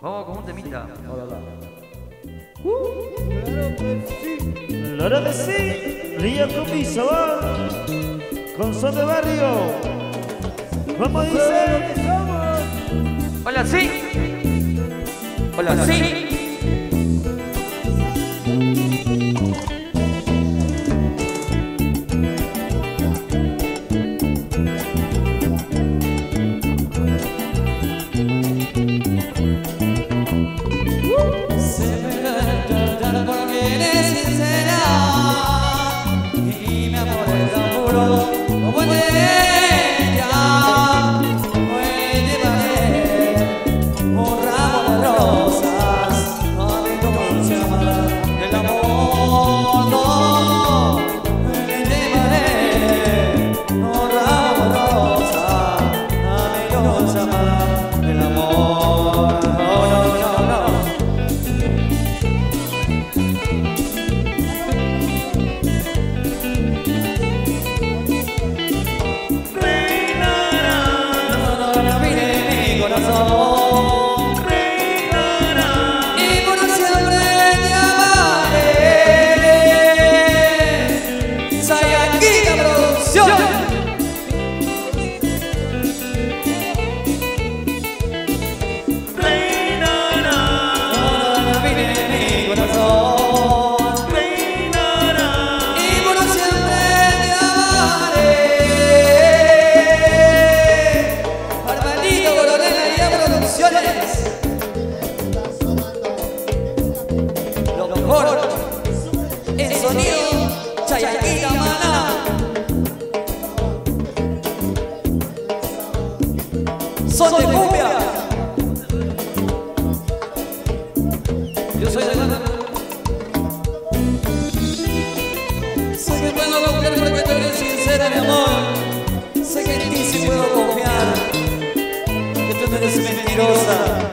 Vamos con un temita. Hola, hola. Uh, claro que sí. Claro que sí. Lía Comisa, va. Con son de barrio. ¿Cómo dice? Hola, sí. Hola, sí. Sé que puedo confiar porque tú eres sincera, mi amor. Sé que en ti sí puedo confiar. Que tú no eres mentirosa.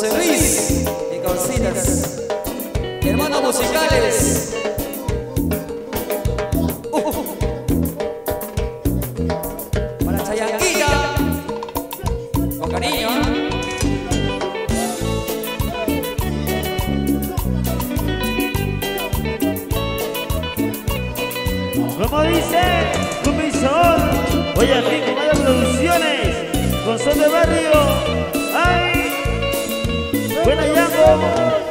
José Luis y Causinas, hermanos musicales. Uh. Para Chayanquilla, con cariño. Como dice, Lupisor, oye, rico, vaya producciones, con de barrio, ¡ay! Buena Yango.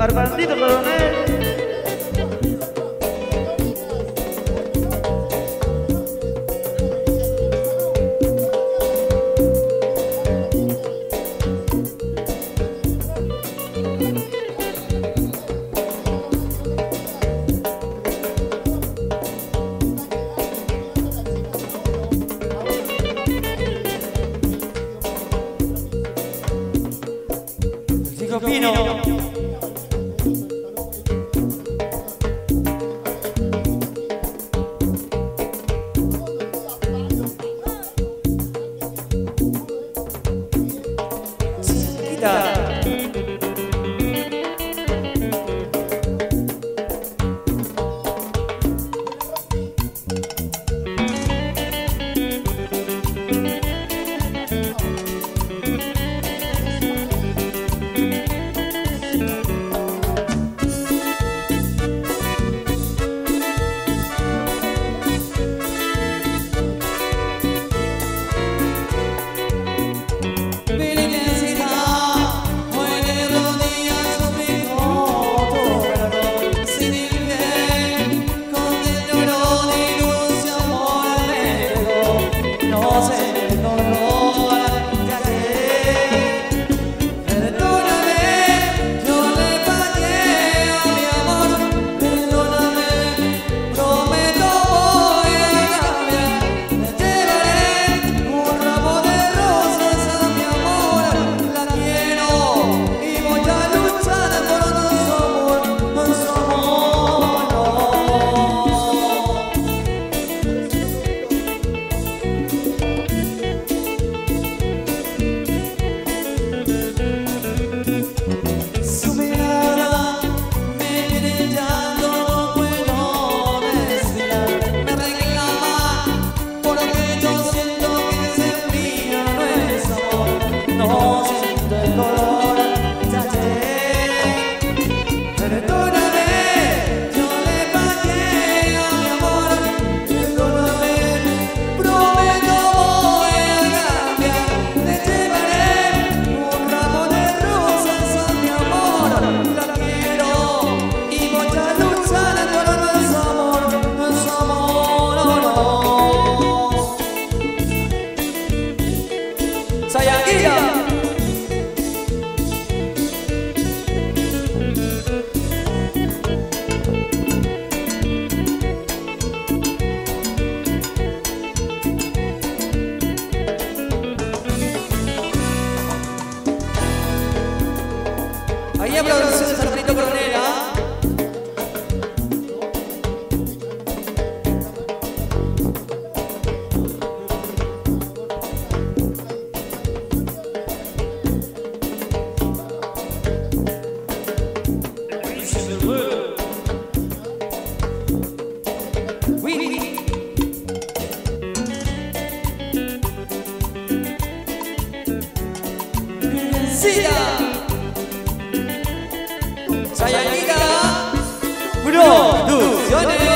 Armandito Coronel. Pino. Ahí aplausos a Carlito Cornera. See ya! Saya tiga, bro, dua, dua.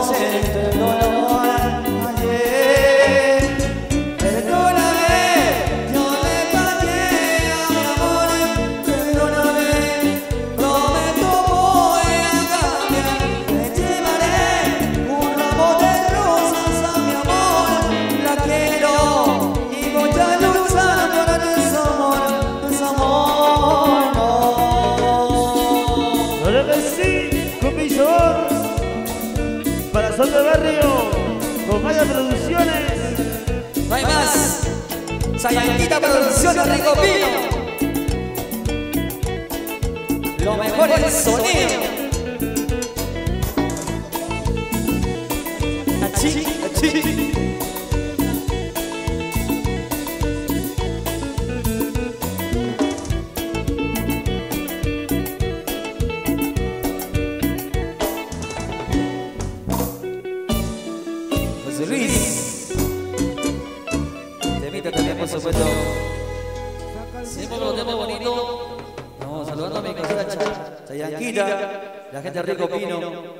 mountain. De Barrio, con Maya Producciones. No hay más. Sayanquita Producciones Rico Pino. Lo mejor es el sonido. Achí, achí. La gente Rico Pino.